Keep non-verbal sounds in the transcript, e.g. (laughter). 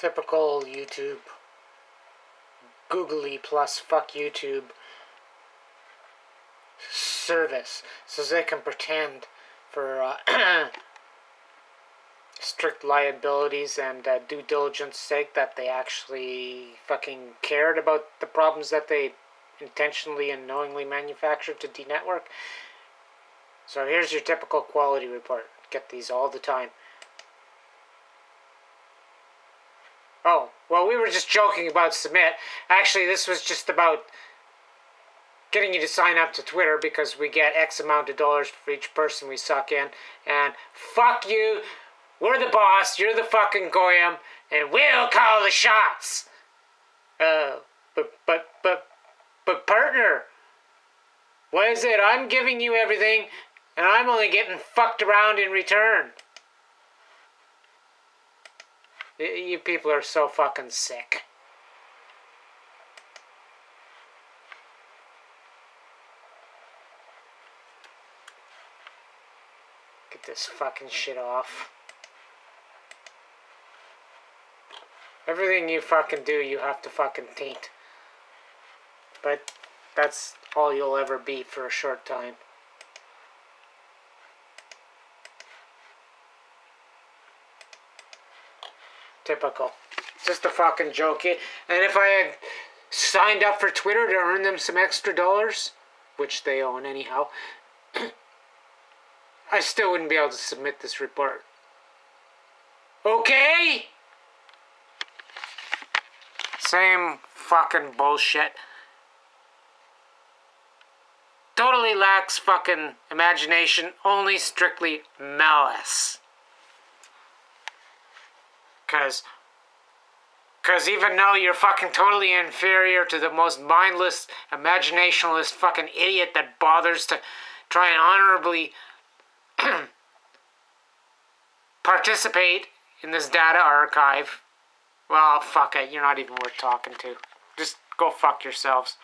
Typical YouTube. Google Plus fuck YouTube service so they can pretend for uh, (clears throat) strict liabilities and uh, due diligence sake that they actually fucking cared about the problems that they intentionally and knowingly manufactured to denetwork. So here's your typical quality report. Get these all the time. Oh, well, we were just joking about submit. Actually, this was just about getting you to sign up to Twitter because we get X amount of dollars for each person we suck in. And fuck you, we're the boss, you're the fucking goyim, and we'll call the shots. Uh, but, but, but, but partner, what is it? I'm giving you everything, and I'm only getting fucked around in return. You people are so fucking sick. Get this fucking shit off. Everything you fucking do, you have to fucking taint. But that's all you'll ever be for a short time. Typical. Just a fucking joke. And if I had signed up for Twitter to earn them some extra dollars, which they own anyhow, (clears throat) I still wouldn't be able to submit this report. Okay? Same fucking bullshit. Totally lacks fucking imagination, only strictly malice. Cause Cause even though you're fucking totally inferior to the most mindless, imaginationalist fucking idiot that bothers to try and honorably (clears throat) participate in this data archive, well, fuck it, you're not even worth talking to. Just go fuck yourselves.